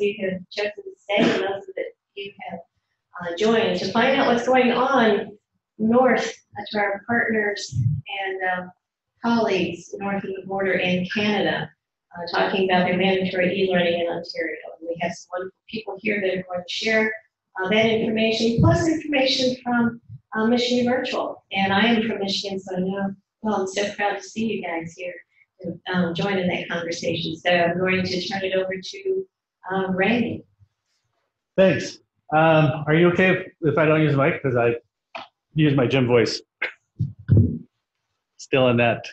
you have chosen to stay and those that you have uh, joined to find out what's going on north to our partners and um, colleagues north of the border in Canada, uh, talking about their mandatory e-learning in Ontario. And we have some wonderful people here that are going to share uh, that information, plus information from uh, Michigan Virtual. And I am from Michigan, so know, well, I'm so proud to see you guys here um, join in that conversation. So I'm going to turn it over to um, Randy. Thanks. Um, are you okay if, if I don't use the mic? Because I use my gym voice. Still in that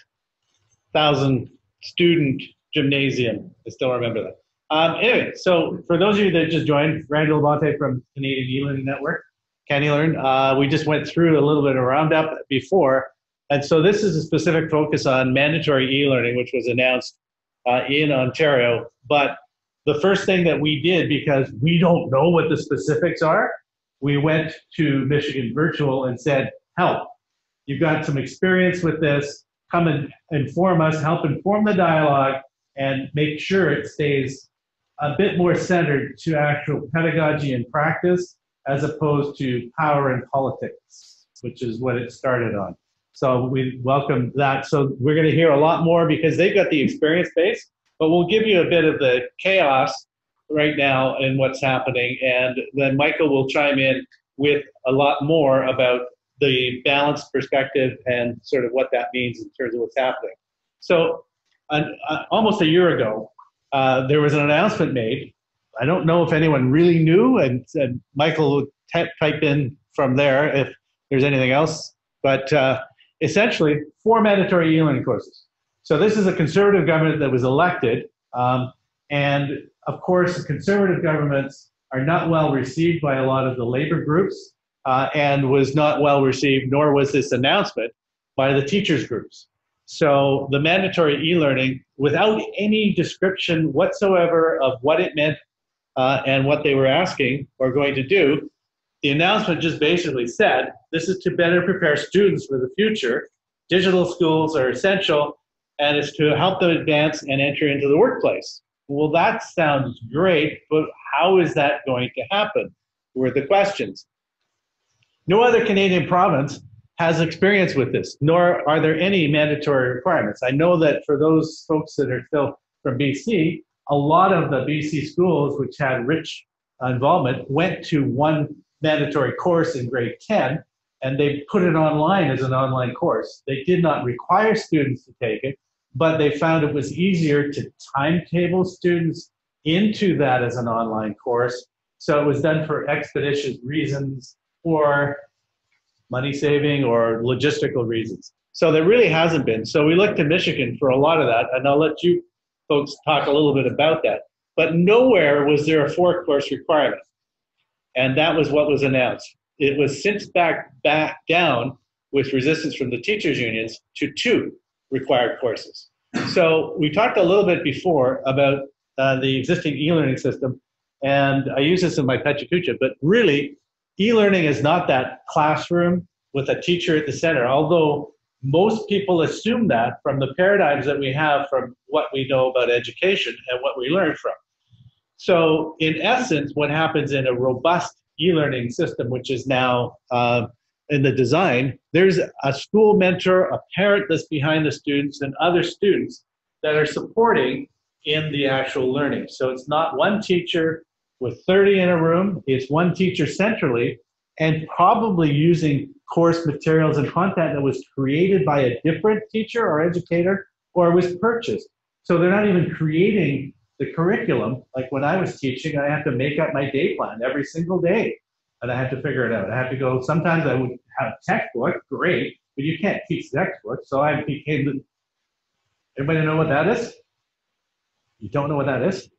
thousand student gymnasium. I still remember that. Um, anyway, so for those of you that just joined, Randy LaBonte from Canadian E-Learning Network, CANeLearn, uh, we just went through a little bit of roundup before. And so this is a specific focus on mandatory e-learning, which was announced uh, in Ontario. But the first thing that we did, because we don't know what the specifics are, we went to Michigan Virtual and said, help, you've got some experience with this, come and inform us, help inform the dialogue, and make sure it stays a bit more centered to actual pedagogy and practice as opposed to power and politics, which is what it started on. So we welcome that. So we're going to hear a lot more because they've got the experience base, but we'll give you a bit of the chaos right now and what's happening. And then Michael will chime in with a lot more about the balanced perspective and sort of what that means in terms of what's happening. So uh, almost a year ago, uh, there was an announcement made. I don't know if anyone really knew, and, and Michael will type in from there if there's anything else. But uh, essentially, four mandatory e-learning courses. So this is a conservative government that was elected, um, and of course, conservative governments are not well received by a lot of the labor groups, uh, and was not well received, nor was this announcement by the teachers groups. So the mandatory e-learning, without any description whatsoever of what it meant uh, and what they were asking or going to do, the announcement just basically said, this is to better prepare students for the future. Digital schools are essential, and it's to help them advance and enter into the workplace. Well, that sounds great, but how is that going to happen? Were the questions. No other Canadian province has experience with this, nor are there any mandatory requirements. I know that for those folks that are still from BC, a lot of the BC schools which had rich involvement went to one mandatory course in grade 10 and they put it online as an online course. They did not require students to take it, but they found it was easier to timetable students into that as an online course. So it was done for expeditious reasons or money saving or logistical reasons. So there really hasn't been. So we looked to Michigan for a lot of that, and I'll let you folks talk a little bit about that. But nowhere was there a four course requirement. And that was what was announced. It was since back back down with resistance from the teachers unions to two required courses. So we talked a little bit before about uh, the existing e-learning system, and I use this in my PechaKucha, but really e-learning is not that classroom with a teacher at the center, although most people assume that from the paradigms that we have from what we know about education and what we learn from. So, in essence, what happens in a robust e learning system, which is now uh, in the design, there's a school mentor, a parent that's behind the students, and other students that are supporting in the actual learning. So, it's not one teacher with 30 in a room, it's one teacher centrally, and probably using course materials and content that was created by a different teacher or educator or was purchased. So they're not even creating the curriculum. Like when I was teaching, I had to make up my day plan every single day and I had to figure it out. I had to go, sometimes I would have a textbook, great, but you can't teach the textbook. So I became the, everybody know what that is? You don't know what that is?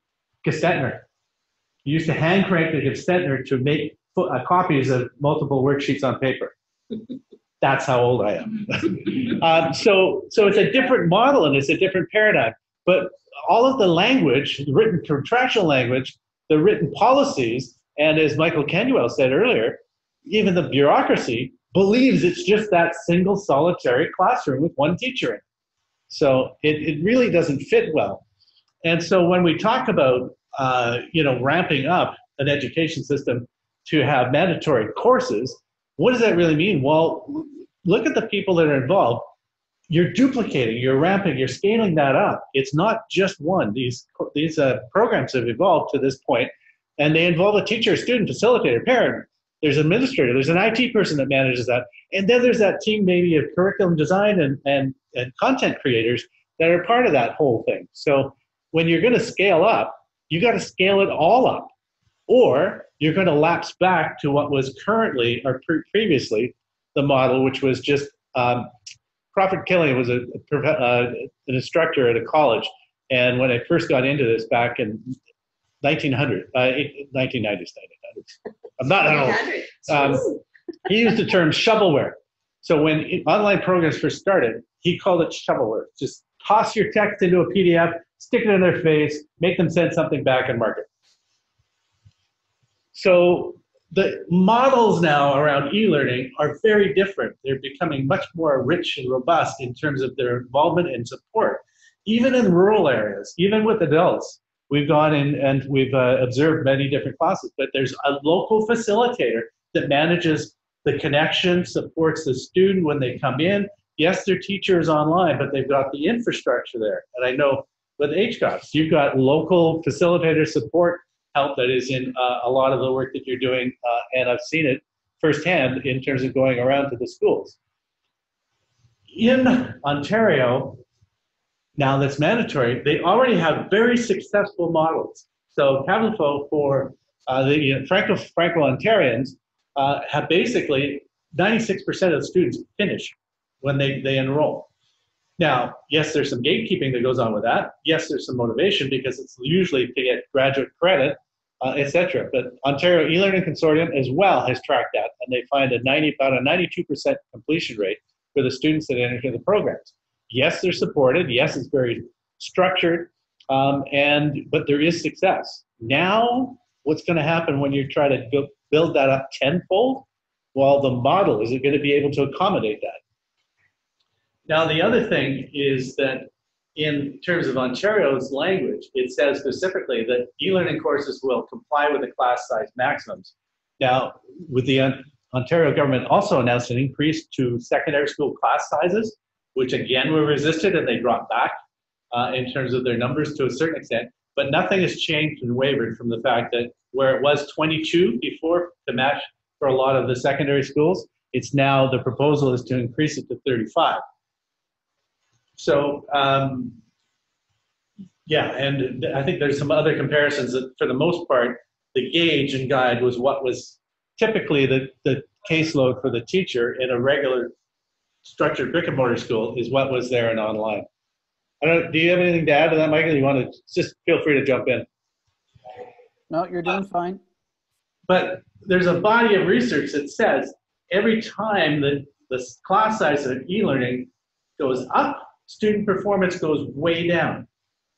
Gestetner. You used to hand crank the Gestetner to make uh, copies of multiple worksheets on paper. That's how old I am. um, so, so it's a different model and it's a different paradigm. But all of the language, the written contractual language, the written policies, and as Michael Canuel said earlier, even the bureaucracy believes it's just that single solitary classroom with one teacher in. So it, it really doesn't fit well. And so when we talk about uh, you know, ramping up an education system to have mandatory courses, what does that really mean? Well, look at the people that are involved. You're duplicating, you're ramping, you're scaling that up. It's not just one. These these uh, programs have evolved to this point, and they involve a teacher, student, facilitator, parent. There's an administrator. There's an IT person that manages that, and then there's that team maybe of curriculum design and and, and content creators that are part of that whole thing. So when you're going to scale up, you got to scale it all up, or you're going to lapse back to what was currently or pre- previously the model, which was just um, Crawford Kilian was a, uh, an instructor at a college, and when I first got into this back in 1900, uh, 1990s, I'm not that old. Um, he used the term shovelware. So when online programs first started, he called it shovelware. Just toss your text into a PDF, stick it in their face, make them send something back and mark it. So the models now around e-learning are very different. They're becoming much more rich and robust in terms of their involvement and support. Even in rural areas, even with adults, we've gone in and we've uh, observed many different classes, but there's a local facilitator that manages the connection, supports the student when they come in. Yes, their teacher is online, but they've got the infrastructure there. And I know with HCOPS, you've got local facilitator support help that is in uh, a lot of the work that you're doing, uh, and I've seen it firsthand in terms of going around to the schools. In Ontario, now that's mandatory, they already have very successful models. So CAVLFO for uh, the you know, Franco, Franco-Ontarians uh, have basically 96% of the students finish when they, they enroll. Now, yes, there's some gatekeeping that goes on with that. Yes, there's some motivation because it's usually to get graduate credit, uh, etc. But Ontario e-learning consortium as well has tracked that, and they find a 90 about a 92% completion rate for the students that enter the programs. Yes, they're supported. Yes, it's very structured, um, and but there is success. Now, what's going to happen when you try to build, that up tenfold? Well, the model is it going to be able to accommodate that? Now, the other thing is that in terms of Ontario's language, it says specifically that e-learning courses will comply with the class size maximums. Now, with the Ontario government also announced an increase to secondary school class sizes, which again were resisted and they dropped back uh, in terms of their numbers to a certain extent. But nothing has changed and wavered from the fact that where it was 22 before to match for a lot of the secondary schools, it's now the proposal is to increase it to 35. So, um, yeah, and I think there's some other comparisons that, for the most part, the gauge and guide was what was typically the, the caseload for the teacher in a regular structured brick and mortar school is what was there in online. I don't. Do you have anything to add to that, Michael? You want to just feel free to jump in. No, you're doing fine. But there's a body of research that says every time that the class size of e-learning goes up, student performance goes way down.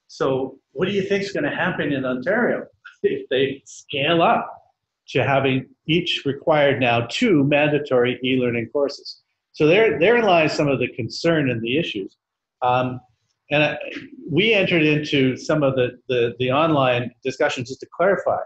So what do you think is going to happen in Ontario if they scale up to having each required now two mandatory e-learning courses? So there, there lies some of the concern and the issues. Um, and I, we entered into some of the, the, the online discussions just to clarify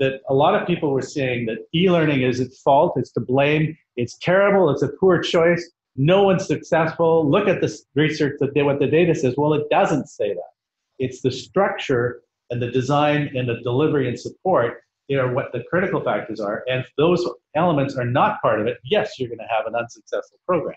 that a lot of people were saying that e-learning is its fault, it's to blame, it's terrible, it's a poor choice no one's successful. Look at the research that they, what the data says. Well, it doesn't say that. It's the structure and the design and the delivery and support you know what the critical factors are. And if those elements are not part of it, yes, you're going to have an unsuccessful program.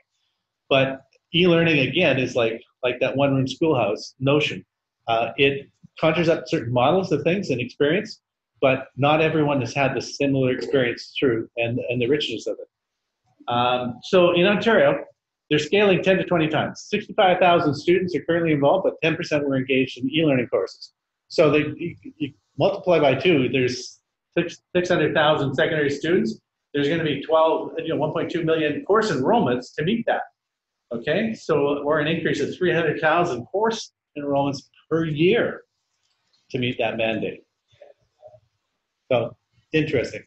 But e-learning again is like like that one-room schoolhouse notion. Uh, it conjures up certain models of things and experience, but not everyone has had the similar experience through and, and the richness of it. Um, so in Ontario, they're scaling 10 to 20 times. 65,000 students are currently involved, but 10% were engaged in e-learning courses. So they, you, you multiply by two, there's 600,000 secondary students. There's going to be 12, you know, 1.2 million course enrollments to meet that. Okay, so we're an increase of 300,000 course enrollments per year to meet that mandate. So interesting.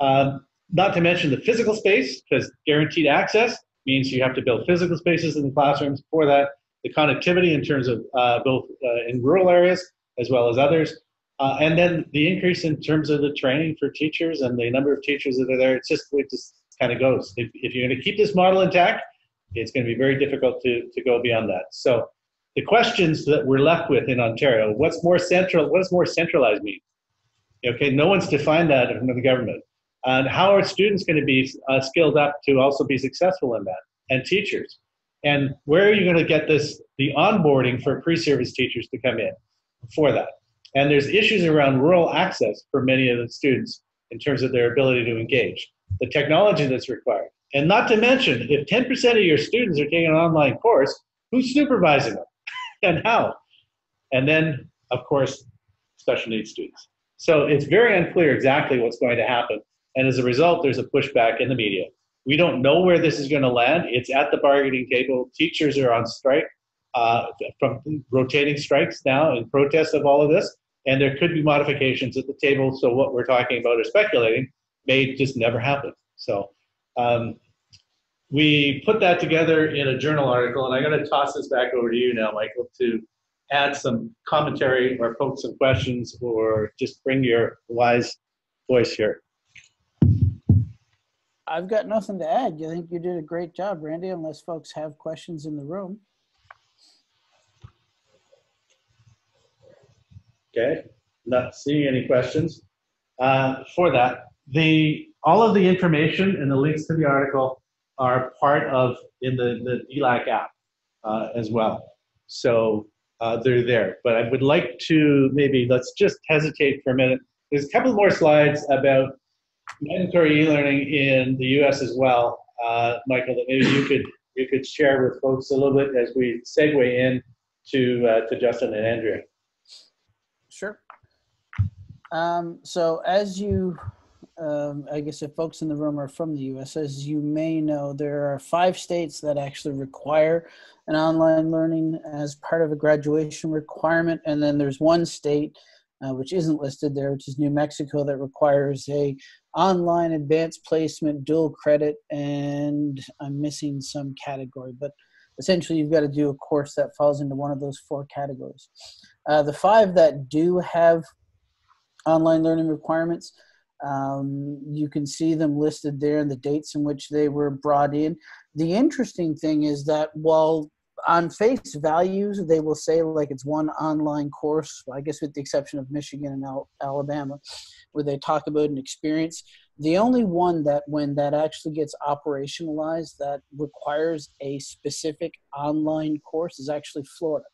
Um, not to mention the physical space, because guaranteed access means you have to build physical spaces in the classrooms. For that, the connectivity in terms of uh, both uh, in rural areas as well as others, Uh, and then the increase in terms of the training for teachers and the number of teachers that are there, it's just, it just kind of goes. If, if you're going to keep this model intact, it's going to be very difficult to, to go beyond that. So the questions that we're left with in Ontario, what's more central, what does more centralized mean? Okay, no one's defined that from the government. And how are students going to be uh, skilled up to also be successful in that? And teachers. And where are you going to get this, the onboarding for pre-service teachers to come in for that? And there's issues around rural access for many of the students in terms of their ability to engage, the technology that's required. And not to mention, if 10% of your students are taking an online course, who's supervising them and how? And then, of course, special needs students. So it's very unclear exactly what's going to happen. And as a result, there's a pushback in the media. We don't know where this is going to land. It's at the bargaining table. Teachers are on strike uh, from rotating strikes now in protest of all of this. And there could be modifications at the table. So what we're talking about or speculating may just never happen. So um, we put that together in a journal article, and I'm going to toss this back over to you now, Michael, to add some commentary or poke some questions or just bring your wise voice here. I've got nothing to add. You think you did a great job, Randy, unless folks have questions in the room. Okay, not seeing any questions. Uh, for that, the all of the information and the links to the article are part of in the, the DLAC app uh, as well. So uh, they're there. But I would like to maybe let's just hesitate for a minute. There's a couple more slides about mandatory e-learning in the U.S. as well, uh, Michael. That maybe you could you could share with folks a little bit as we segue in to uh, to Justin and Andrea. Sure. Um, so as you, um, I guess if folks in the room are from the US, as you may know, there are five states that actually require an online learning as part of a graduation requirement. And then there's one state uh, which isn't listed there, which is New Mexico, that requires a online advanced placement, dual credit, and I'm missing some category, but essentially you've got to do a course that falls into one of those four categories. Uh, the five that do have online learning requirements, um, you can see them listed there and the dates in which they were brought in. The interesting thing is that while on face values, they will say like it's one online course, I guess with the exception of Michigan and Al- Alabama, where they talk about an experience. The only one that when that actually gets operationalized that requires a specific online course is actually Florida.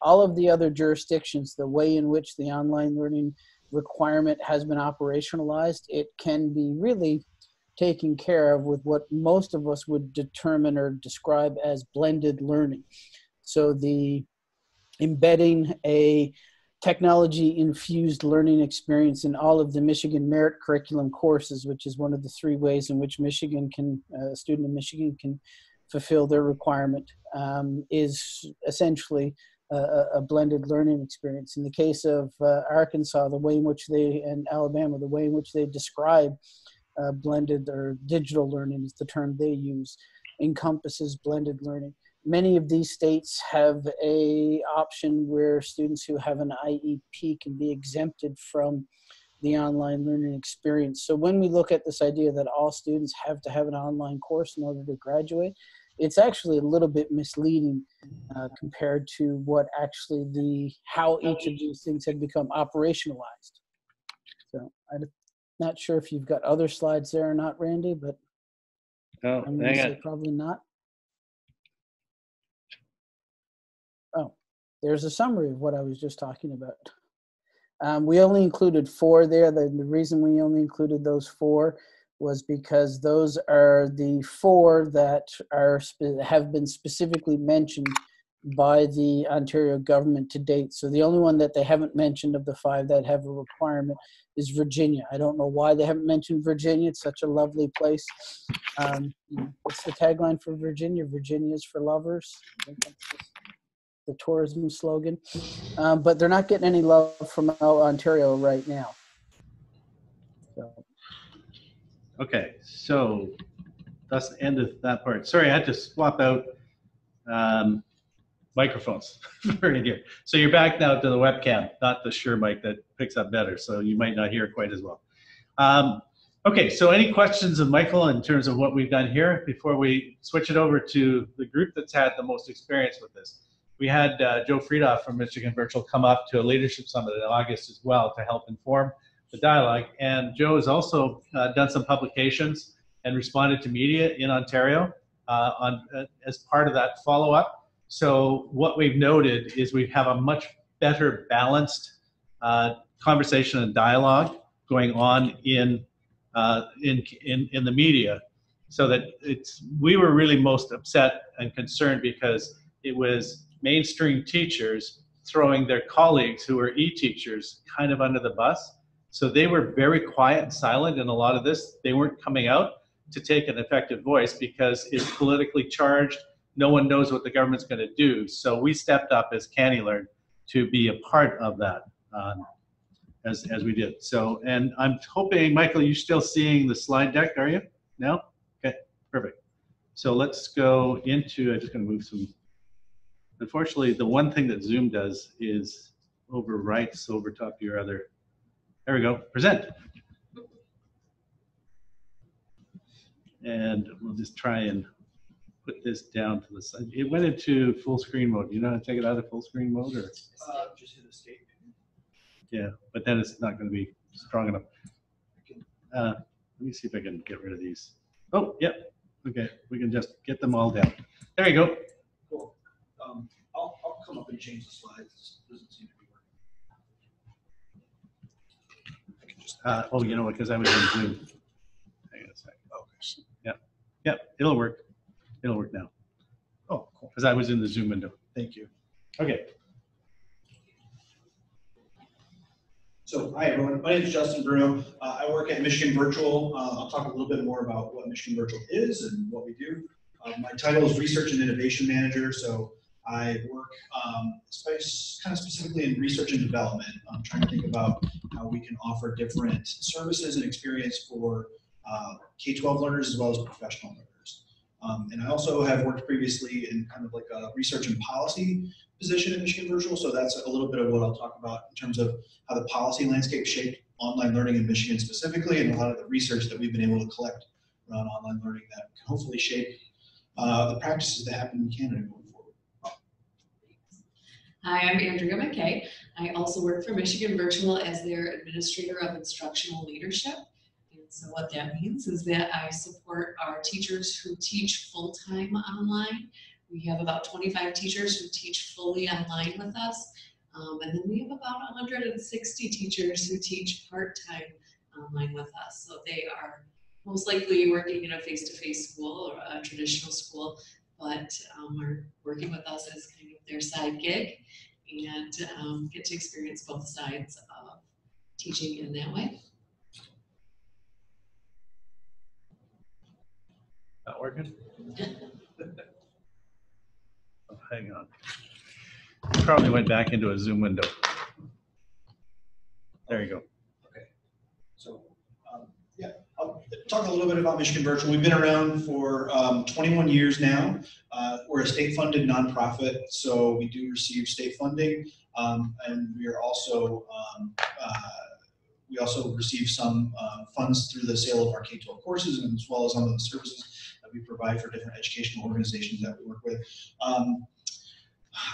All of the other jurisdictions, the way in which the online learning requirement has been operationalized, it can be really taken care of with what most of us would determine or describe as blended learning. So the embedding a technology infused learning experience in all of the Michigan merit curriculum courses, which is one of the three ways in which Michigan can, uh, a student in Michigan can fulfill their requirement, um, is essentially a, a, blended learning experience. In the case of uh, Arkansas, the way in which they, and Alabama, the way in which they describe uh, blended or digital learning is the term they use, encompasses blended learning. Many of these states have a option where students who have an IEP can be exempted from the online learning experience. So when we look at this idea that all students have to have an online course in order to graduate, it's actually a little bit misleading uh, compared to what actually the how each of these things have become operationalized. So I'm not sure if you've got other slides there or not, Randy, but Oh, I'm going to say probably not. Oh, there's a summary of what I was just talking about. Um, we only included four there. The, the reason we only included those four was because those are the four that are have been specifically mentioned by the Ontario government to date. So the only one that they haven't mentioned of the five that have a requirement is Virginia. I don't know why they haven't mentioned Virginia. It's such a lovely place. Um, what's the tagline for Virginia? Virginia is for lovers. The tourism slogan. Um, but they're not getting any love from Ontario right now. So, Okay, so that's the end of that part. Sorry, I had to swap out um, microphones for in here. So you're back now to the webcam, not the Shure mic that picks up better, so you might not hear quite as well. Um, okay, so any questions of Michael in terms of what we've done here before we switch it over to the group that's had the most experience with this? We had uh, Joe Freidhoff from Michigan Virtual come up to a leadership summit in August as well to help inform the dialogue. And Joe has also uh, done some publications and responded to media in Ontario uh, on uh, as part of that follow-up. So what we've noted is we have a much better balanced uh, conversation and dialogue going on in, uh, in, in, in the media so that it's, we were really most upset and concerned because it was mainstream teachers throwing their colleagues who were e-teachers kind of under the bus. So they were very quiet and silent in a lot of this. They weren't coming out to take an effective voice because it's politically charged. No one knows what the government's going to do. So we stepped up as CANeLearn to be a part of that um, as, as we did. So, and I'm hoping, Michael, you're still seeing the slide deck, are you? No? Okay, perfect. So let's go into, I'm just going to move some. Unfortunately, the one thing that Zoom does is overwrites over top of your other. There we go, present. And we'll just try and put this down to the side. It went into full screen mode. You know how to take it out of full screen mode or? Uh, just hit escape. Yeah, but then it's not going to be strong enough. Uh, let me see if I can get rid of these. Oh, yep. Okay, we can just get them all down. There you go. Cool. Um, I'll, I'll come up and change the slides. It Doesn't seem to be working. I can just- Uh, oh, you know what? Because I was in Zoom. Hang on a sec. Okay. Yep, it'll work. It'll work now Oh, cool. because I was in the Zoom window. Thank you. Okay. So, hi everyone. My name is Justin Bruno. Uh, I work at Michigan Virtual. Uh, I'll talk a little bit more about what Michigan Virtual is and what we do. Uh, my title is Research and Innovation Manager. So I work um, space, kind of specifically in research and development. I'm trying to think about how we can offer different services and experience for uh, K-12 learners as well as professional learners. Um, and I also have worked previously in kind of like a research and policy position at Michigan Virtual. So that's a little bit of what I'll talk about in terms of how the policy landscape shaped online learning in Michigan specifically, and a lot of the research that we've been able to collect around online learning that can hopefully shape uh, the practices that happen in Canada. Hi, I'm Andrea McKay. I also work for Michigan Virtual as their Administrator of Instructional Leadership. And so what that means is that I support our teachers who teach full-time online. We have about 25 teachers who teach fully online with us. Um, and then we have about 160 teachers who teach part-time online with us. So they are most likely working in a face-to-face school or a traditional school, but um, are working with us as kind of their side gig and um, get to experience both sides of teaching in that way. Not working? Oh, Hang on. Probably went back into a Zoom window. There you go. Um, I'll talk a little bit about Michigan Virtual. We've been around for um, 21 years now. Uh, we're a state-funded nonprofit, so we do receive state funding, um, and we are also um, uh, we also receive some uh, funds through the sale of our K-12 courses, and as well as some of the services that we provide for different educational organizations that we work with.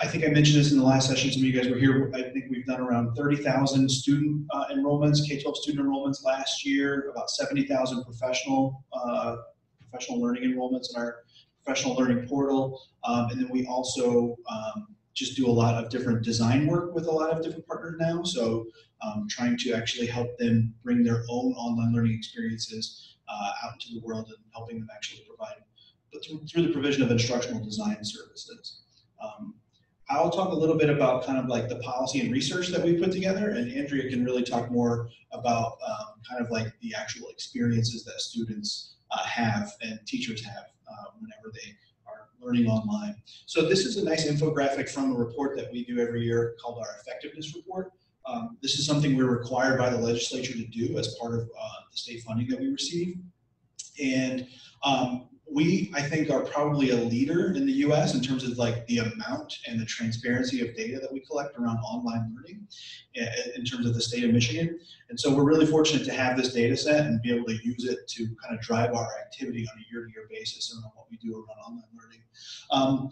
I think I mentioned this in the last session. Some of you guys were here. I think we've done around 30,000 student uh, enrollments, K-12 student enrollments last year, about 70,000 professional uh, professional learning enrollments in our professional learning portal. Um, and then we also um, just do a lot of different design work with a lot of different partners now. So um, trying to actually help them bring their own online learning experiences uh, out into the world and helping them actually provide, but through, through the provision of instructional design services. Um, I'll talk a little bit about kind of like the policy and research that we put together, and Andrea can really talk more about um, kind of like the actual experiences that students uh, have and teachers have uh, whenever they are learning online. So this is a nice infographic from a report that we do every year called our effectiveness report. Um, this is something we're required by the legislature to do as part of uh, the state funding that we receive. And um, we, I think, are probably a leader in the US in terms of like the amount and the transparency of data that we collect around online learning in terms of the state of Michigan. And so we're really fortunate to have this data set and be able to use it to kind of drive our activity on a year-to-year basis around what we do around online learning. Um,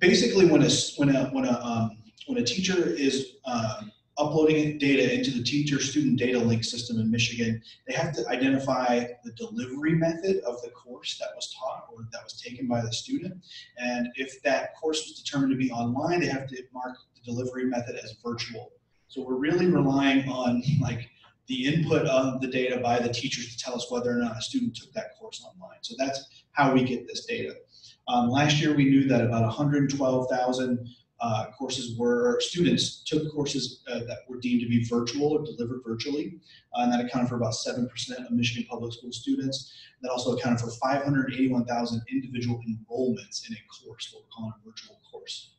basically, when a, when a, when a, um, when a teacher is um, uploading data into the teacher-student data link system in Michigan, they have to identify the delivery method of the course that was taught or that was taken by the student. And if that course was determined to be online, they have to mark the delivery method as virtual. So we're really relying on like the input of the data by the teachers to tell us whether or not a student took that course online. So that's how we get this data. Um, last year, we knew that about 112,000 uh, courses were, students took courses uh, that were deemed to be virtual or delivered virtually. Uh, and that accounted for about 7% of Michigan public school students. That also accounted for 581,000 individual enrollments in a course, what we're calling a virtual course.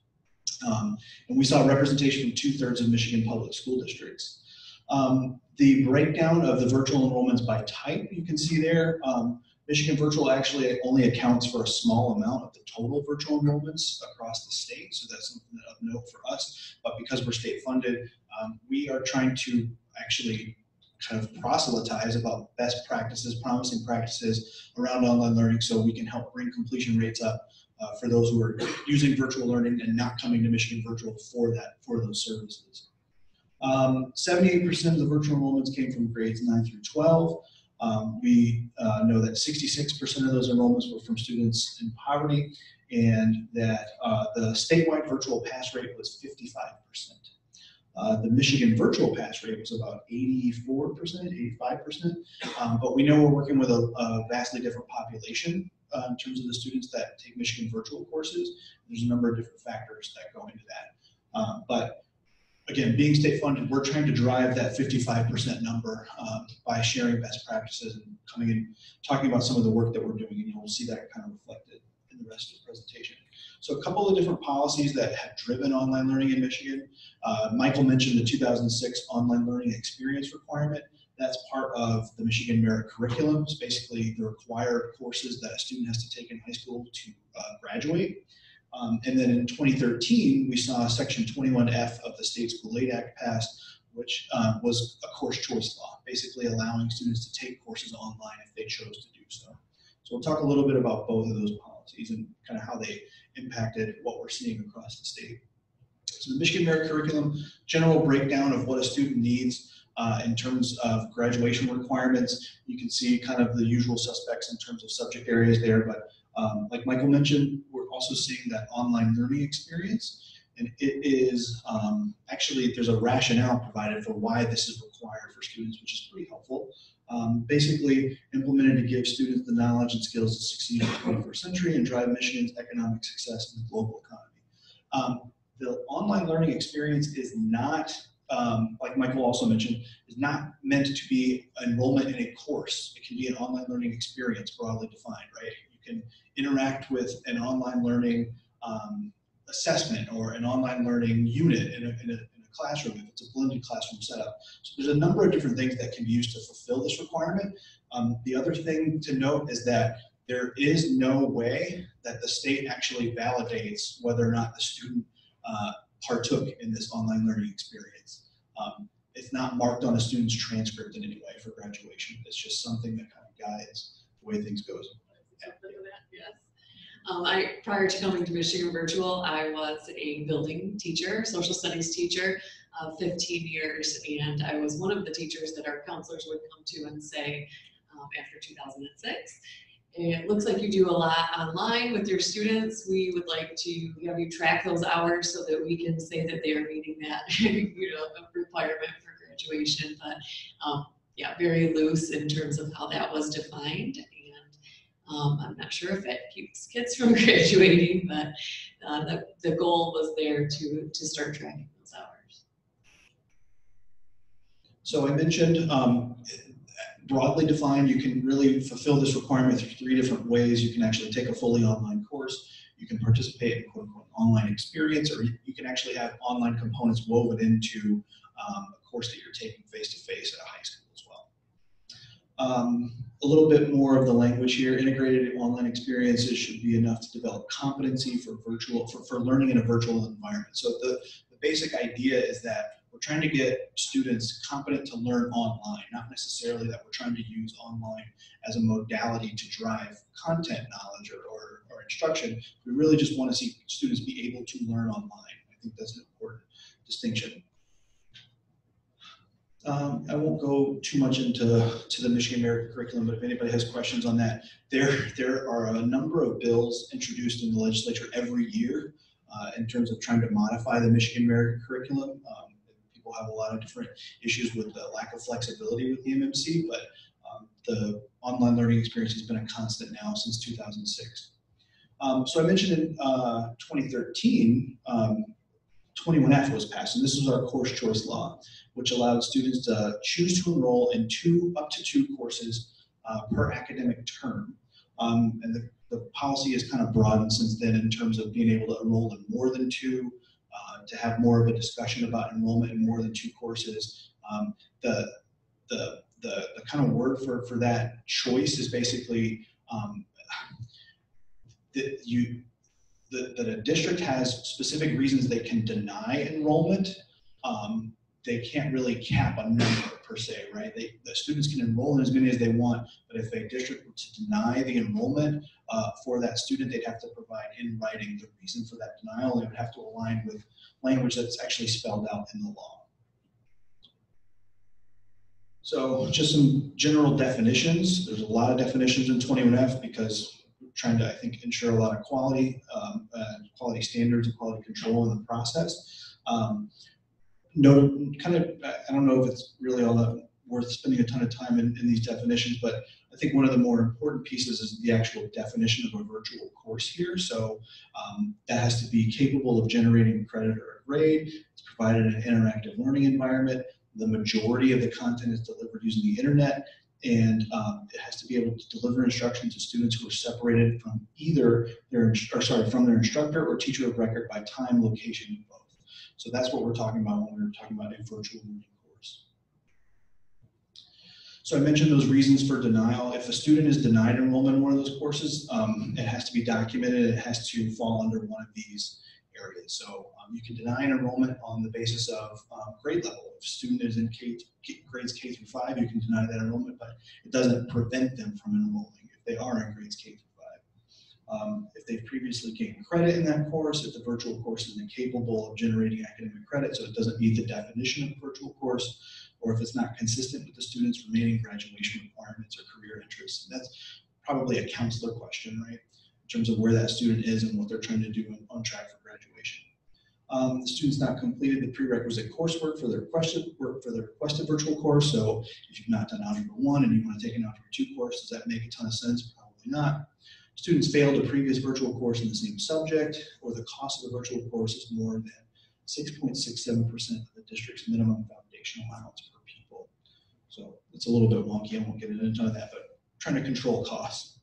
Um, and we saw representation from two thirds of Michigan public school districts. Um, the breakdown of the virtual enrollments by type, you can see there. Um, Michigan Virtual actually only accounts for a small amount of the total virtual enrollments across the state, so that's something of note for us. But because we're state funded, um, we are trying to actually kind of proselytize about best practices, promising practices around online learning, so we can help bring completion rates up uh, for those who are using virtual learning and not coming to Michigan Virtual for that for those services. Um, 78% of the virtual enrollments came from grades 9 through 12. Um, we uh, know that 66% of those enrollments were from students in poverty, and that uh, the statewide virtual pass rate was 55%. Uh, the Michigan virtual pass rate was about 84%, 85%, um, but we know we're working with a, a vastly different population uh, in terms of the students that take Michigan virtual courses. There's a number of different factors that go into that. Um, but again, being state funded, we're trying to drive that 55% number um, by sharing best practices and coming in, talking about some of the work that we're doing, and you'll see that kind of reflected in the rest of the presentation. So a couple of different policies that have driven online learning in Michigan. Uh, Michael mentioned the 2006 online learning experience requirement. That's part of the Michigan Merit Curriculum. It's basically the required courses that a student has to take in high school to uh, graduate. Um, and then in 2013, we saw Section 21F of the State School Aid Act passed, which um, was a course choice law, basically allowing students to take courses online if they chose to do so. So we'll talk a little bit about both of those policies and kind of how they impacted what we're seeing across the state. So the Michigan Merit Curriculum, general breakdown of what a student needs uh, in terms of graduation requirements. You can see kind of the usual suspects in terms of subject areas there, but um, like Michael mentioned, also seeing that online learning experience. And it is um, actually, there's a rationale provided for why this is required for students, which is pretty helpful. Um, basically, implemented to give students the knowledge and skills to succeed in the 21st century and drive Michigan's economic success in the global economy. Um, the online learning experience is not, um, like Michael also mentioned, is not meant to be enrollment in a course. It can be an online learning experience broadly defined, right? Can interact with an online learning um, assessment or an online learning unit in a, in, a, in a classroom if it's a blended classroom setup. So there's a number of different things that can be used to fulfill this requirement. Um, the other thing to note is that there is no way that the state actually validates whether or not the student uh, partook in this online learning experience. Um, it's not marked on a student's transcript in any way for graduation. It's just something that kind of guides the way things goes. Yes. Um, I, prior to coming to Michigan Virtual, I was a building teacher, social studies teacher, uh, 15 years, and I was one of the teachers that our counselors would come to and say, um, after 2006, it looks like you do a lot online with your students. We would like to have you track those hours so that we can say that they are meeting that, you know, requirement for graduation. But um, yeah, very loose in terms of how that was defined. Um, I'm not sure if it keeps kids from graduating, but uh, the, the goal was there to, to start tracking those hours. So I mentioned, um, broadly defined, you can really fulfill this requirement through three different ways. You can actually take a fully online course. You can participate in quote unquote online experience, or you can actually have online components woven into um, a course that you're taking face to face at a high school. Um, a little bit more of the language here, integrated online experiences should be enough to develop competency for virtual, for, for learning in a virtual environment. So the, the basic idea is that we're trying to get students competent to learn online, not necessarily that we're trying to use online as a modality to drive content knowledge or, or, or instruction. We really just want to see students be able to learn online. I think that's an important distinction. Um, I won't go too much into to the Michigan Merit Curriculum, but if anybody has questions on that, there there are a number of bills introduced in the legislature every year uh, in terms of trying to modify the Michigan Merit Curriculum. Um, people have a lot of different issues with the lack of flexibility with the MMC, but um, the online learning experience has been a constant now since 2006. Um, so I mentioned in uh, 2013, 21F was passed, and this was our course choice law, which allowed students to choose to enroll in two, up to two courses uh, per academic term. Um, and the, the policy has kind of broadened since then in terms of being able to enroll in more than two, uh, to have more of a discussion about enrollment in more than two courses. Um, the, the, the, the kind of word for, for that choice is basically um, that you, that, that a district has specific reasons they can deny enrollment, um, they can't really cap a number per se, right? They, the students can enroll in as many as they want, but if a district were to deny the enrollment uh, for that student, they'd have to provide in writing the reason for that denial. They would have to align with language that's actually spelled out in the law. So just some general definitions. There's a lot of definitions in 21F because trying to, I think, ensure a lot of quality, um, uh, quality standards and quality control in the process. Um, no, kind of, I don't know if it's really all that worth spending a ton of time in, in these definitions, but I think one of the more important pieces is the actual definition of a virtual course here. So um, that has to be capable of generating credit or a grade. It's provided an interactive learning environment. The majority of the content is delivered using the internet, and um, it has to be able to deliver instruction to students who are separated from either their, or sorry, from their instructor or teacher of record by time, location, both. So that's what we're talking about when we're talking about a virtual learning course. So I mentioned those reasons for denial. If a student is denied enrollment in one of those courses, um, it has to be documented. It has to fall under one of these areas. So um, you can deny an enrollment on the basis of um, grade level. If a student is in K, grades K through five, you can deny that enrollment, but it doesn't prevent them from enrolling if they are in grades K through um, if they've previously gained credit in that course, if the virtual course is incapable of generating academic credit, so it doesn't meet the definition of a virtual course, or if it's not consistent with the student's remaining graduation requirements or career interests. And that's probably a counselor question, right? In terms of where that student is and what they're trying to do on track for graduation. Um, the student's not completed the prerequisite coursework for the requested work for requested virtual course. So if you've not done Algebra 1 and you want to take an Algebra 2 course, does that make a ton of sense? Probably not. Students failed a previous virtual course in the same subject, or the cost of the virtual course is more than 6.67% of the district's minimum foundation allowance per pupil. So it's a little bit wonky, I won't get into that, but trying to control costs.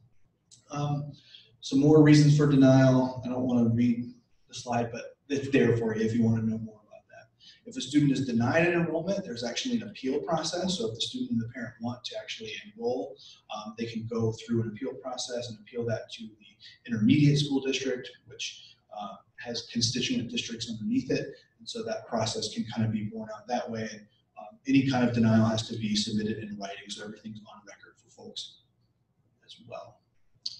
Um, some more reasons for denial. I don't want to read the slide, but it's there for you if you want to know more about that. if a student is denied an enrollment, there's actually an appeal process. So if the student and the parent want to actually enroll, um, they can go through an appeal process and appeal that to the intermediate school district, which uh, has constituent districts underneath it. And so that process can kind of be borne out that way. And um, any kind of denial has to be submitted in writing, so everything's on record for folks as well.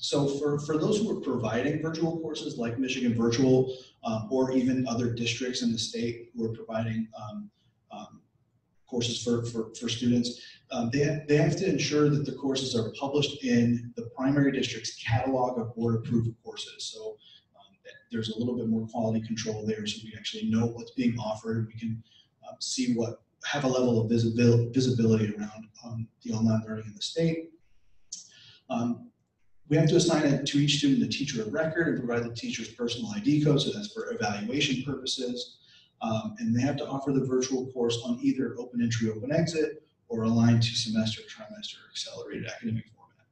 So for, for those who are providing virtual courses like Michigan Virtual um, or even other districts in the state who are providing um, um, courses for, for, for students, um, they, have, they have to ensure that the courses are published in the primary district's catalog of board approved courses. So um, there's a little bit more quality control there so we actually know what's being offered. and We can um, see what, have a level of visibility, visibility around the online learning in the state. Um, we have to assign it to each student a teacher of record and provide the teacher's personal ID code, so that's for evaluation purposes. Um, and they have to offer the virtual course on either open entry, open exit, or aligned to semester, trimester, accelerated academic format.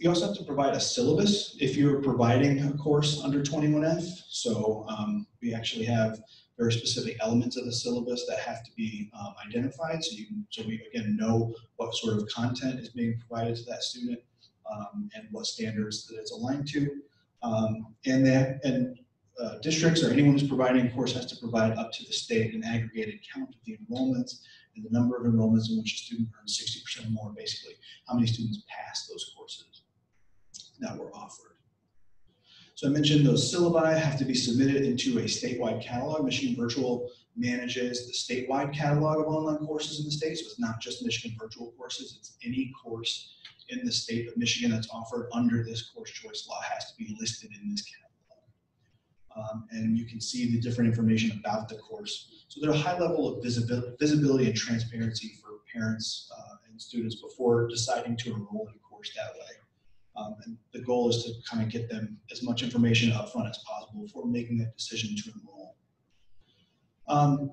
You also have to provide a syllabus if you're providing a course under 21F. So um, we actually have very specific elements of the syllabus that have to be um, identified. So you can, so we again know what sort of content is being provided to that student um, and what standards that it's aligned to. Um, and that, and uh, districts or anyone who's providing a course has to provide up to the state an aggregated count of the enrollments and the number of enrollments in which a student earns sixty percent or more, basically, how many students pass those courses that were offered. So I mentioned those syllabi have to be submitted into a statewide catalog. Michigan Virtual manages the statewide catalog of online courses in the state, so it's not just Michigan Virtual courses, it's any course in the state of Michigan that's offered under this course choice law has to be listed in this catalog. Um, and you can see the different information about the course. So there's a high level of visibility, visibility and transparency for parents uh, and students before deciding to enroll in a course that way. Um, and the goal is to kind of get them as much information upfront as possible before making that decision to enroll. Um,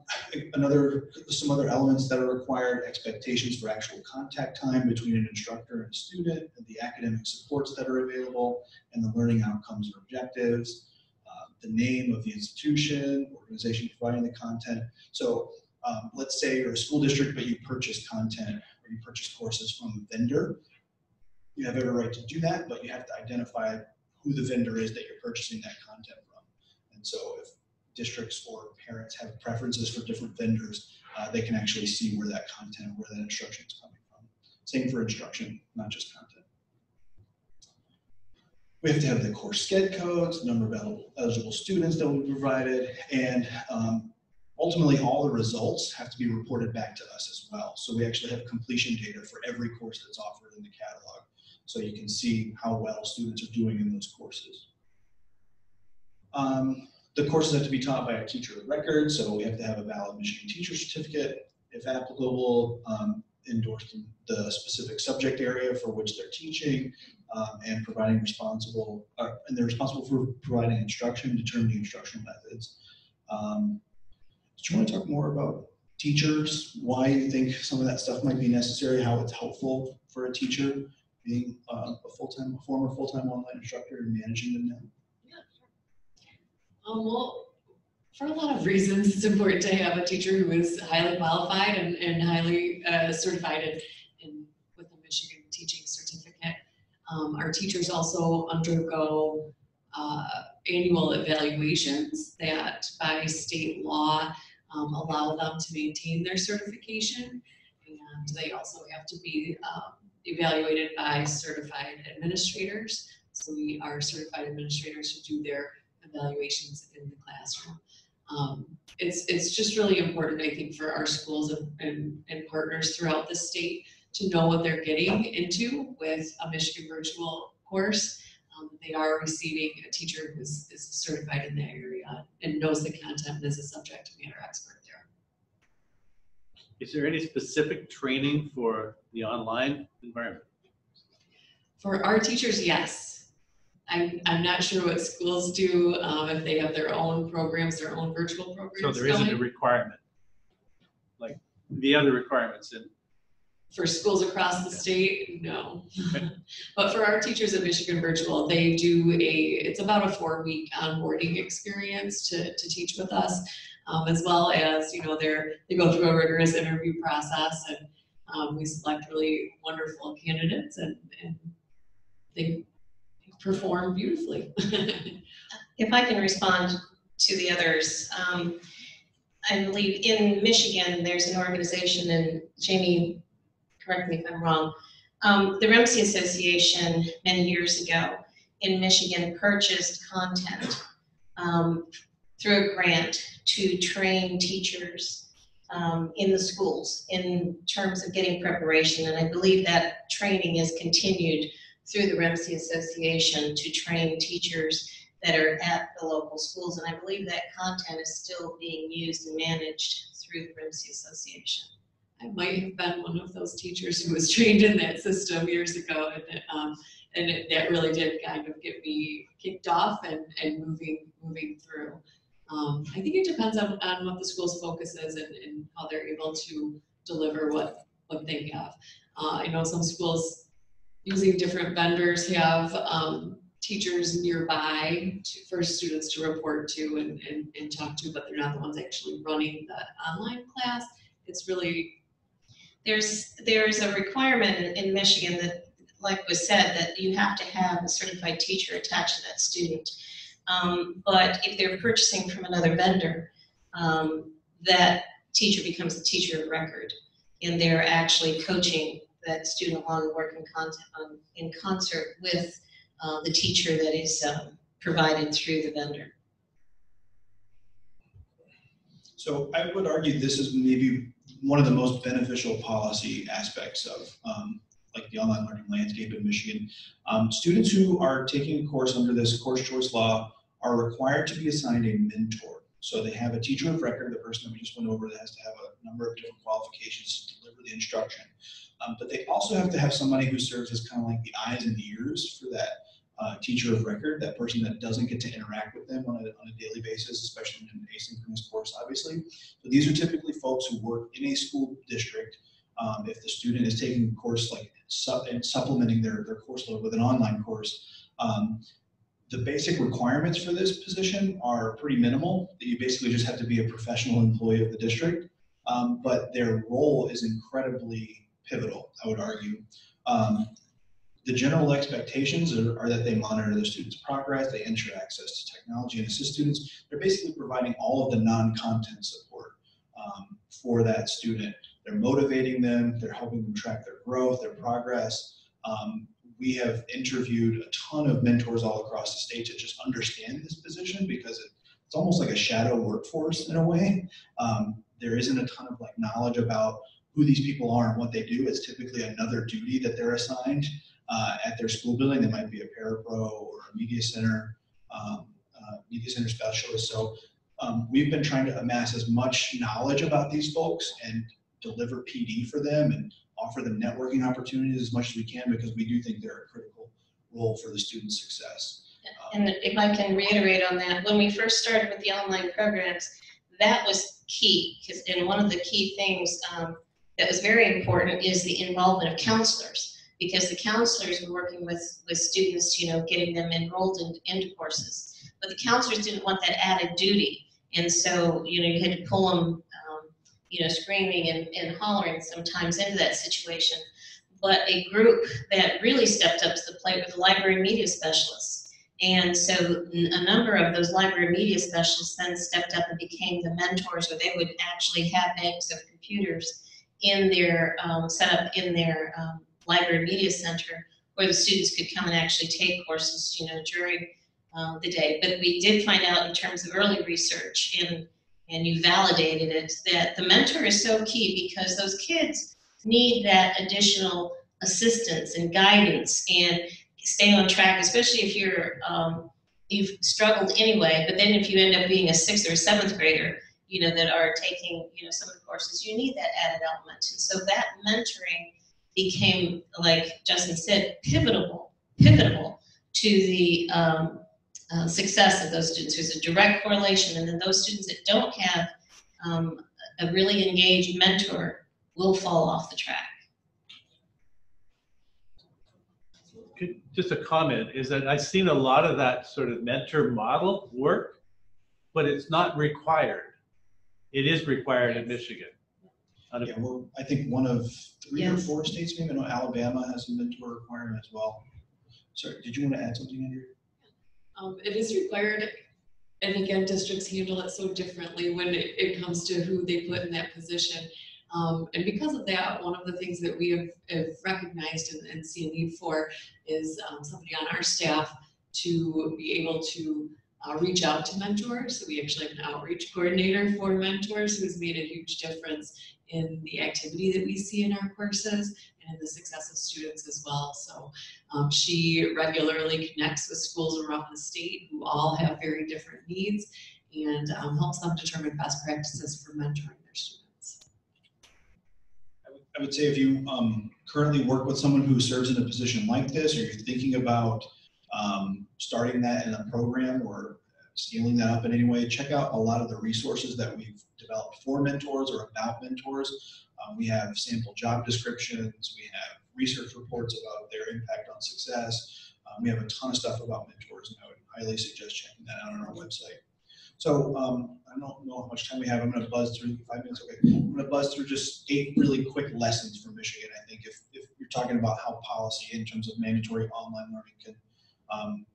another, some other elements that are required, expectations for actual contact time between an instructor and a student, and the academic supports that are available, and the learning outcomes or objectives the name of the institution, organization providing the content. So um, let's say you're a school district, but you purchase content or you purchase courses from a vendor. You have every right to do that, but you have to identify who the vendor is that you're purchasing that content from. And so if districts or parents have preferences for different vendors, uh, they can actually see where that content, where that instruction is coming from. Same for instruction, not just content. We have to have the course SCED codes, number of eligible students that be provided, and um, ultimately all the results have to be reported back to us as well. So we actually have completion data for every course that's offered in the catalog. So you can see how well students are doing in those courses. Um, the courses have to be taught by a teacher of record, so we have to have a valid Michigan teacher certificate, if applicable, um, endorsed in the specific subject area for which they're teaching, um, and providing responsible, uh, and they're responsible for providing instruction, determining instructional methods. Um, do you want to talk more about teachers, why you think some of that stuff might be necessary, how it's helpful for a teacher being uh, a full-time, a former full-time online instructor and managing them now? Um, well, for a lot of reasons, it's important to have a teacher who is highly qualified and, and highly uh, certified in, in, with a Michigan teaching certificate. Um, our teachers also undergo uh, annual evaluations that by state law um, allow them to maintain their certification. And they also have to be um, evaluated by certified administrators. So we are certified administrators who do their evaluations in the classroom. Um, it's, it's just really important, I think, for our schools and, and, and partners throughout the state to know what they're getting into with a Michigan virtual course. Um, they are receiving a teacher who's is certified in that area and knows the content and is a subject matter expert there. Is there any specific training for the online environment? For our teachers, yes. I'm, I'm not sure what schools do, um, if they have their own programs, their own virtual programs So there isn't a going. requirement, like the other requirements in, For schools across the state, no. Okay. But for our teachers at Michigan Virtual, they do a, it's about a four-week onboarding experience to, to teach with us. Um, as well as, you know, they're, they go through a rigorous interview process and, um, we select really wonderful candidates and, and they perform beautifully. If I can respond to the others, um, I believe in Michigan, there's an organization, and Jamie, correct me if I'm wrong, um, the REMC Association many years ago in Michigan purchased content um, through a grant to train teachers um, in the schools in terms of getting preparation. And I believe that training is continued through the REMC Association to train teachers that are at the local schools. And I believe that content is still being used and managed through the REMC Association. I might have been one of those teachers who was trained in that system years ago, and um, and it, that really did kind of get me kicked off and, and moving moving through. Um, I think it depends on, on what the school's focus is and, and how they're able to deliver what what they have. Uh, I know some schools using different vendors have um, teachers nearby to, for students to report to and, and, and talk to, but they're not the ones actually running the online class. It's really, There's, there's a requirement in, Michigan that, like was said, that you have to have a certified teacher attached to that student. Um, but if they're purchasing from another vendor, um, that teacher becomes the teacher of record. And they're actually coaching that student along and working con- um, in concert with, uh, the teacher that is, um, provided through the vendor. So I would argue this is maybe one of the most beneficial policy aspects of um, like the online learning landscape in Michigan. Um, students who are taking a course under this course choice law are required to be assigned a mentor. So they have a teacher of record, the person that we just went over that has to have a number of different qualifications to deliver the instruction. Um, but they also have to have somebody who serves as kind of like the eyes and the ears for that uh, teacher of record, that person that doesn't get to interact with them on a, on a daily basis, especially in an asynchronous course, obviously. So these are typically folks who work in a school district. Um, if the student is taking a course like su- and supplementing their, their course load with an online course, um, the basic requirements for this position are pretty minimal. You basically just have to be a professional employee of the district. Um, but their role is incredibly pivotal, I would argue. Um, the general expectations are, are that they monitor the students' progress, they ensure access to technology and assist students. They're basically providing all of the non-content support um, for that student. They're motivating them, they're helping them track their growth, their progress. Um, we have interviewed a ton of mentors all across the state to just understand this position because it, it's almost like a shadow workforce in a way. Um, there isn't a ton of like knowledge about who these people are and what they do. It's typically another duty that they're assigned uh, at their school building. They might be a parapro or a media center, um, uh, media center specialist. So um, we've been trying to amass as much knowledge about these folks and deliver PD for them and offer them networking opportunities as much as we can because we do think they're a critical role for the student's success. Um, And if I can reiterate on that, when we first started with the online programs, that was key, because, and one of the key things um, that was very important is the involvement of counselors, because the counselors were working with, with students, you know, getting them enrolled in, into courses. But the counselors didn't want that added duty, and so, you know, you had to pull them, um, you know, screaming and, and hollering sometimes into that situation. But a group that really stepped up to the plate were the library media specialists. And so a number of those library media specialists then stepped up and became the mentors, or they would actually have banks of computers in their, um, set up in their, um, library media center where the students could come and actually take courses, you know, during, um, the day. But we did find out in terms of early research and, and you validated it, that the mentor is so key because those kids need that additional assistance and guidance and stay on track, especially if you're um, you've struggled anyway. But then if you end up being a sixth or seventh grader, you know that are taking you know some of the courses, you need that added element. And so that mentoring became, like Justin said, pivotal, pivotal to the um, uh, success of those students. There's a direct correlation, and then those students that don't have um, a really engaged mentor will fall off the track. Just a comment is that I've seen a lot of that sort of mentor model work, but it's not required. It is required in Michigan. On a- Yeah, we're, I think one of three or Yes. four states, maybe, I know Alabama has a mentor requirement as well. Sorry, did you want to add something, Andrea? um, it is required. And again, districts handle it so differently when it, it comes to who they put in that position. Um, and because of that, one of the things that we have, have recognized and, and see a need for is um, somebody on our staff to be able to uh, reach out to mentors. So we actually have an outreach coordinator for mentors who's made a huge difference in the activity that we see in our courses and in the success of students as well. So um, she regularly connects with schools around the state who all have very different needs and um, helps them determine best practices for mentoring their students. I would- say if you um, currently work with someone who serves in a position like this, or you're thinking about um, starting that in a program or scaling that up in any way, check out a lot of the resources that we've developed for mentors or about mentors. Um, we have sample job descriptions, we have research reports about their impact on success. Um, we have a ton of stuff about mentors, and I would highly suggest checking that out on our website. So um, I don't know how much time we have. I'm going to buzz through five minutes. Okay, I'm going to buzz through just eight really quick lessons from Michigan. I think if, if you're talking about how policy in terms of mandatory online learning can um,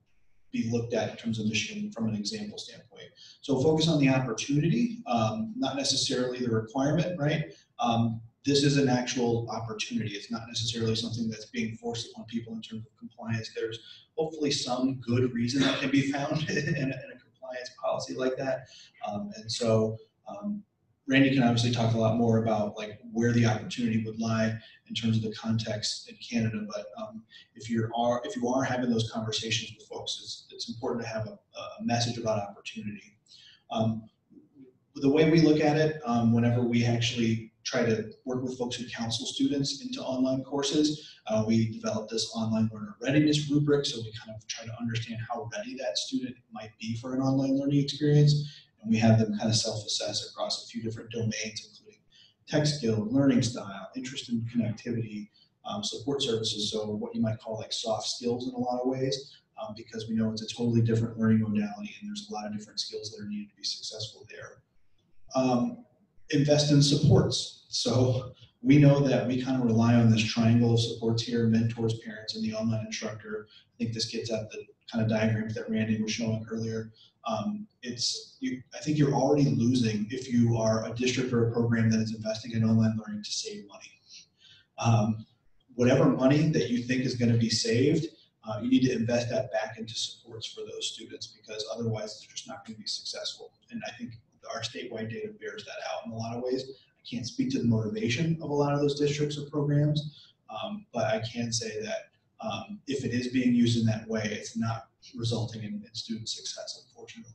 be looked at in terms of Michigan from an example standpoint. So focus on the opportunity, um, not necessarily the requirement, right? Um, this is an actual opportunity. It's not necessarily something that's being forced upon people in terms of compliance. There's hopefully some good reason that can be found in, a, in a compliance policy like that. Um, and so um, Randy can obviously talk a lot more about like where the opportunity would lie in terms of the context in Canada. But um, if you are if you are having those conversations with folks, it's, it's important to have a, a message about opportunity. Um, the way we look at it, um, whenever we actually try to work with folks who counsel students into online courses, uh, we develop this online learner readiness rubric. So we kind of try to understand how ready that student might be for an online learning experience. And we have them kind of self-assess across a few different domains, including tech skill, learning style, interest in connectivity, um, support services. So what you might call like soft skills in a lot of ways, um, because we know it's a totally different learning modality and there's a lot of different skills that are needed to be successful there. Um, invest in supports. So we know that we kind of rely on this triangle of supports here, mentors, parents, and the online instructor. I think this gets at the kind of diagrams that Randy was showing earlier. Um, it's, you, I think you're already losing if you are a district or a program that is investing in online learning to save money. Um, whatever money that you think is going to be saved, uh, you need to invest that back into supports for those students because otherwise they're just not going to be successful. And I think our statewide data bears that out in a lot of ways. I can't speak to the motivation of a lot of those districts or programs, um, but I can say that um, if it is being used in that way, it's not resulting in, in student success, unfortunately.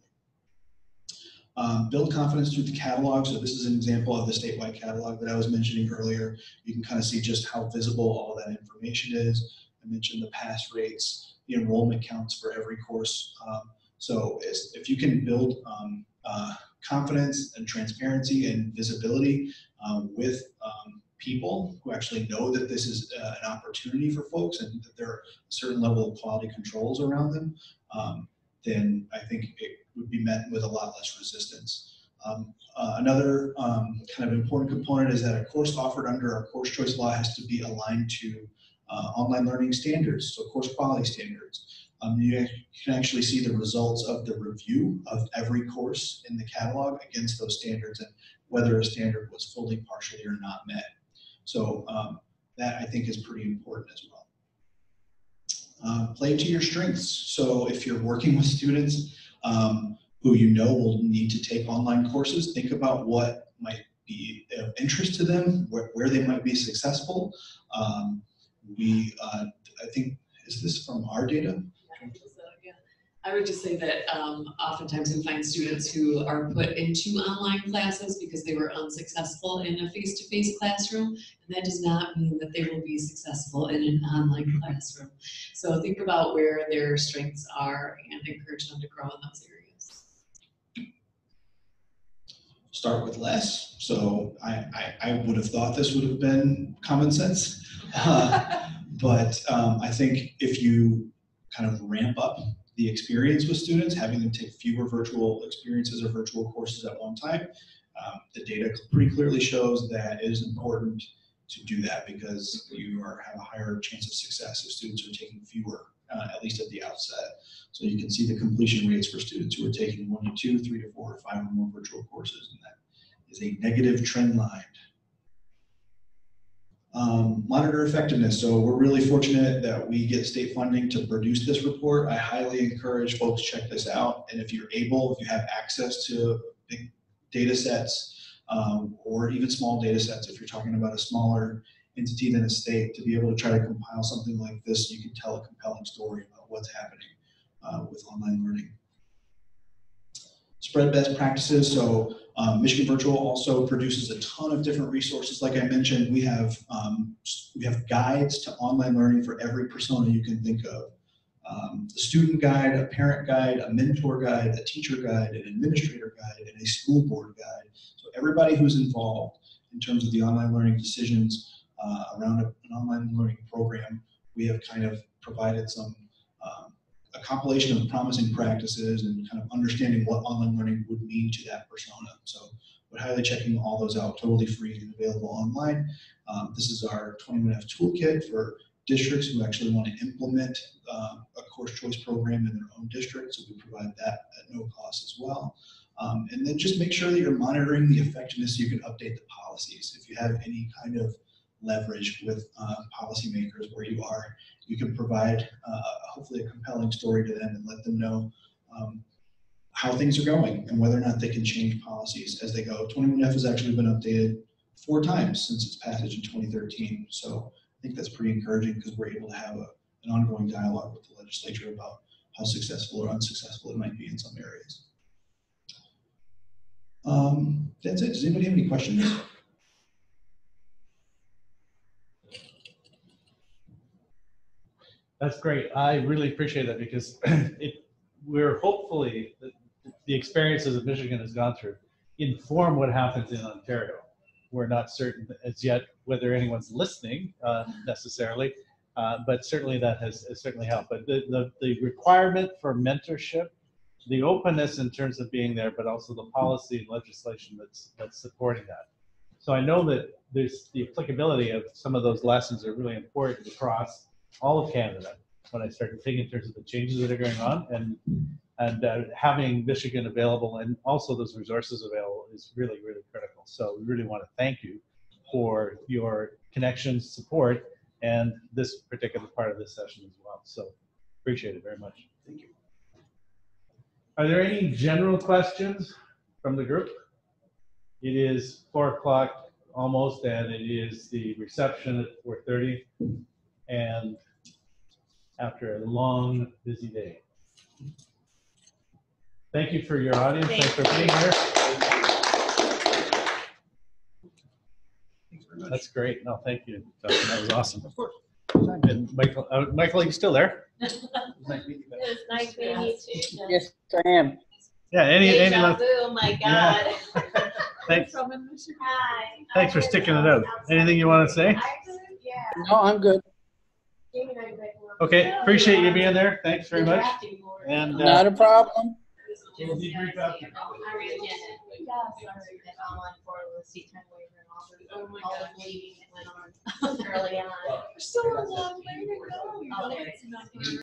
Um, build confidence through the catalog. So this is an example of the statewide catalog that I was mentioning earlier. You can kind of see just how visible all that information is. I mentioned the pass rates, the enrollment counts for every course. Um, so if you can build um, uh, confidence and transparency and visibility um, with um, people who actually know that this is uh, an opportunity for folks and that there are a certain level of quality controls around them, um, then I think it would be met with a lot less resistance. Um, uh, another um, kind of important component is that a course offered under our course choice law has to be aligned to uh, online learning standards, so course quality standards. Um, you can actually see the results of the review of every course in the catalog against those standards and whether a standard was fully, partially, or not met. So um, that I think is pretty important as well. Uh, play to your strengths. So if you're working with students um, who you know will need to take online courses, think about what might be of interest to them, where, where they might be successful. Um, we, uh, I think, is this from our data? I would just say that um, oftentimes we find students who are put into online classes because they were unsuccessful in a face-to-face classroom, and that does not mean that they will be successful in an online classroom. So think about where their strengths are and encourage them to grow in those areas. Start with less. So I, I, I would have thought this would have been common sense. Uh, but um, I think if you kind of ramp up the experience with students, having them take fewer virtual experiences or virtual courses at one time, um, the data pretty clearly shows that it is important to do that because you are, have a higher chance of success if students are taking fewer, uh, at least at the outset. So you can see the completion rates for students who are taking one to two, three to four, or five or more virtual courses, and that is a negative trend line. Um, monitor effectiveness. So we're really fortunate that we get state funding to produce this report. I highly encourage folks check this out. And if you're able, if you have access to big data sets um, or even small data sets, if you're talking about a smaller entity than a state, to be able to try to compile something like this, you can tell a compelling story about what's happening uh, with online learning. Spread best practices. So um, Michigan Virtual also produces a ton of different resources. Like I mentioned, we have um, we have guides to online learning for every persona you can think of. Um, a student guide, a parent guide, a mentor guide, a teacher guide, an administrator guide, and a school board guide. So everybody who's involved in terms of the online learning decisions uh, around an online learning program, we have kind of provided some a compilation of promising practices and kind of understanding what online learning would mean to that persona. So we're highly checking all those out, totally free and available online. Um, this is our 21F toolkit for districts who actually want to implement uh, a course choice program in their own district. So we provide that at no cost as well. Um, and then just make sure that you're monitoring the effectiveness. So you can update the policies. If you have any kind of leverage with uh, policymakers where you are, you can provide uh, hopefully a compelling story to them and let them know um, how things are going and whether or not they can change policies as they go. 21F has actually been updated four times since its passage in 2013. So I think that's pretty encouraging because we're able to have a, an ongoing dialogue with the legislature about how successful or unsuccessful it might be in some areas. Um, that's it. Does anybody have any questions? That's great. I really appreciate that because it, we're hopefully, the, the experiences that Michigan has gone through inform what happens in Ontario. We're not certain as yet whether anyone's listening uh, necessarily, uh, but certainly that has, has certainly helped. But the, the, the requirement for mentorship, the openness in terms of being there, but also the policy and legislation that's, that's supporting that. So I know that there's the applicability of some of those lessons are really important across all of Canada when I started thinking in terms of the changes that are going on and and uh, having Michigan available and also those resources available is really really critical. So we really want to thank you for your connections, support, and this particular part of this session as well. So appreciate it very much. Thank you. Are there any general questions from the group? It is four o'clock almost, and it is the reception at four thirty and after a long, busy day. Thank you for your audience. Thanks for being here. Thanks very much. That's great. No, thank you. Justin. That was awesome. Of course. And Michael, uh, Michael, are you still there? It was nice meeting you too. Yes, I am. Yeah. Any, any, Deja vu, oh my Yeah. God. thanks, From in Michigan. Hi. thanks for sticking it out. Anything you want to say? Yeah. No, I'm good. Jamie and I break one. Okay. Appreciate you being there. Thanks very much. And uh, Not a problem. We'll debrief after. I ran again. Yeah, sorry, that online for the seat time waiver and all the, Oh my God. the bleeding that went on early on. We're still a long way to go.